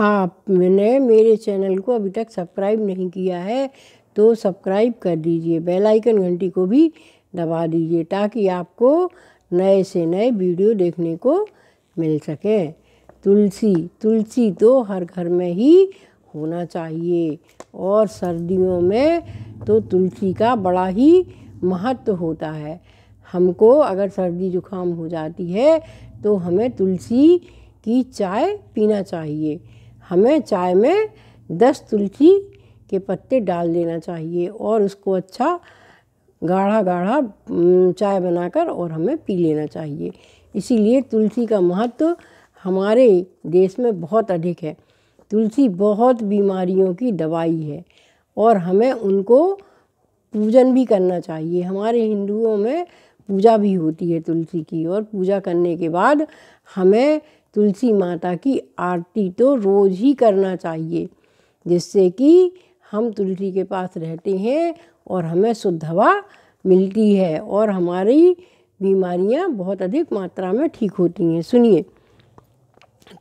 आपने मेरे चैनल को अभी तक सब्सक्राइब नहीं किया है तो सब्सक्राइब कर दीजिए, बेल आइकन घंटी को भी दबा दीजिए ताकि आपको नए से नए वीडियो देखने को मिल सके। तुलसी तुलसी तो हर घर में ही होना चाहिए और सर्दियों में तो तुलसी का बड़ा ही महत्व होता है। हमको अगर सर्दी जुकाम हो जाती है तो हमें तुलसी की चाय पीना चाहिए। हमें चाय में दस तुलसी के पत्ते डाल देना चाहिए और उसको अच्छा गाढ़ा गाढ़ा चाय बनाकर और हमें पी लेना चाहिए। इसीलिए तुलसी का महत्व हमारे देश में बहुत अधिक है। तुलसी बहुत बीमारियों की दवाई है और हमें उनको पूजन भी करना चाहिए। हमारे हिंदुओं में पूजा भी होती है तुलसी की और पूजा करने के बाद हमें तुलसी माता की आरती तो रोज़ ही करना चाहिए, जिससे कि हम तुलसी के पास रहते हैं और हमें शुद्ध हवा मिलती है और हमारी बीमारियाँ बहुत अधिक मात्रा में ठीक होती हैं। सुनिए,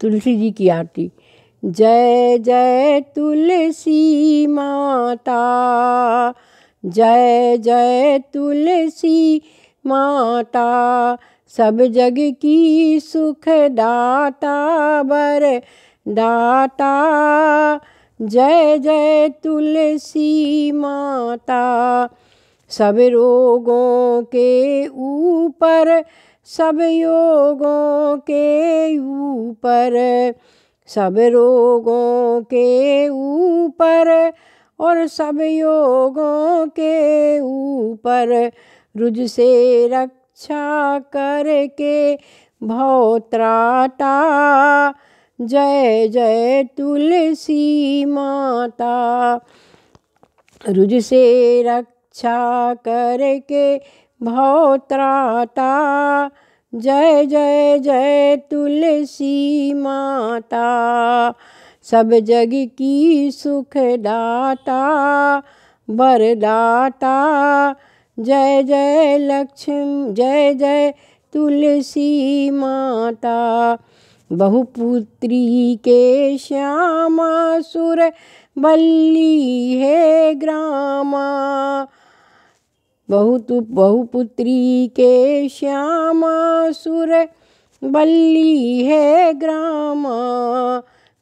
तुलसी जी की आरती, जय जय तुलसी माता, जय जय तुलसी माता सब जग की सुख दाता बर दाता। जय जय तुलसी माता। सब रोगों के ऊपर, सब योगों के ऊपर, सब रोगों के ऊपर और सब योगों के ऊपर रुझ से रक्षा करके भौत्राता जय जय तुलसी माता। रुज से रक्षा करके भौत्राता जय जय जय तुलसी माता। सब जग की सुखदाता बरदाता जय जय लक्ष्मी, जय जय तुलसी माता। बहुपुत्री के श्यामा सुर बल्ली है ग्रामा। बहुत, बहुपुत्री के श्यामा सुर बल्ली है ग्रामा।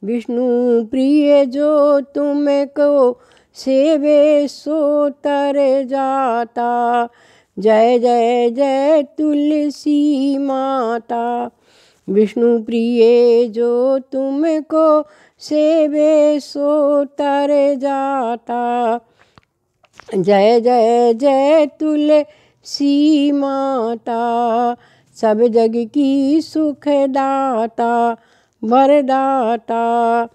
विष्णु प्रिय जो तुमको सेवे सो तर जाता। जय जय जय तुलसी माता। विष्णु प्रिय, जो तुमको सेवे सो तर जाता। जय जय जय तुलसी माता। सब जग की सुखदाता वरदाता।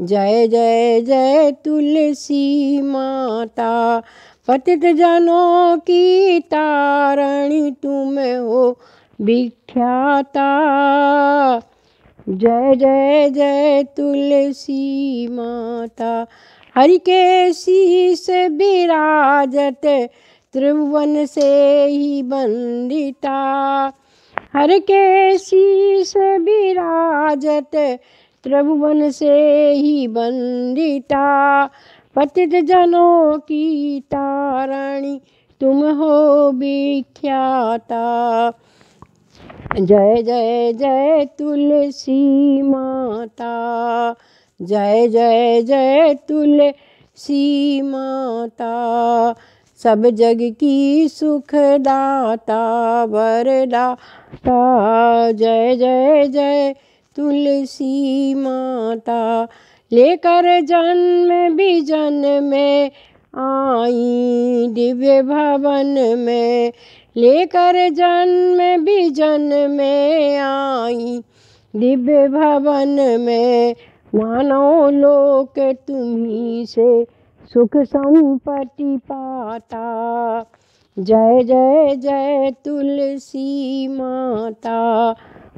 जय जय जय तुलसी माता, पतित जनों की तारणी तुम हो विख्याता। जय जय जय तुलसी माता, हरि के शीस विराजत, त्रिभुवन से ही बंदिता। हर के शीस विराजत त्रिभुवन से ही बंदिता, पतित जनों की तारणी, तुम हो विख्याता। जय जय जय तुलसी माता, जय जय जय तुलसी माता, सब जग की सुख दाता वरदाता। जय जय जय तुलसी माता, लेकर जन्म भी जन्म में आई दिव्य भवन में, लेकर जन्म भी जन्म में आई दिव्य भवन में। मानो लोक तुम्ही से सुख संपत्ति पाता। जय जय जय तुलसी माता।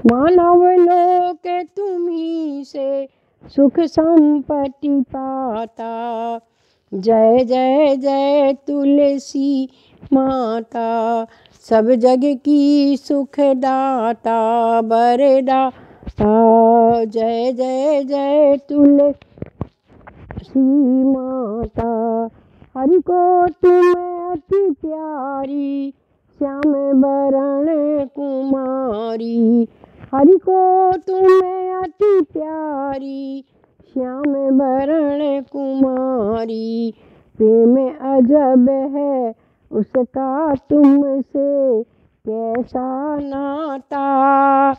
मानव लोक तुम्ही से सुख संपत्ति पाता। जय जय जय तुलसी माता, सब जग की सुख दाता बरदाता। जय जय जय तुलसी माता, हरि को तुम अति प्यारी, श्याम बरण कुमारी। हरि को तुम्हें अति प्यारी, श्याम बरण कुमारी। प्रेम अजब है उसका तुमसे, कैसा नाता।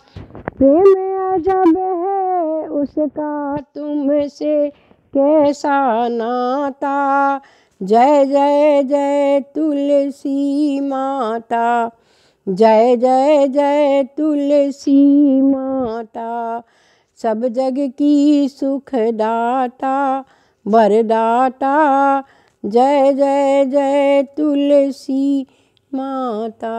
प्रेम अजब है उसका तुमसे, कैसा नाता। जय जय जय तुलसी माता। जय जय जय तुलसी माता, सब जग की सुखदाता वरदाता। जय जय जय तुलसी माता।